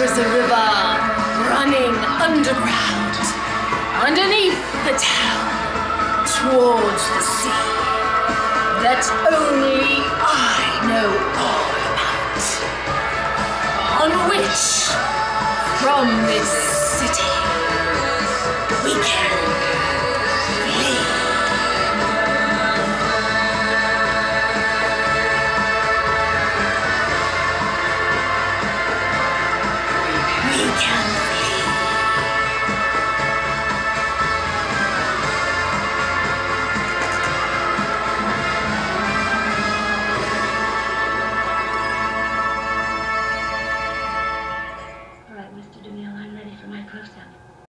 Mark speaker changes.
Speaker 1: a river running underground, underneath the town, towards the sea, that only I know all about. On which, from this All right, Mr. DeMille, I'm ready for my close-up.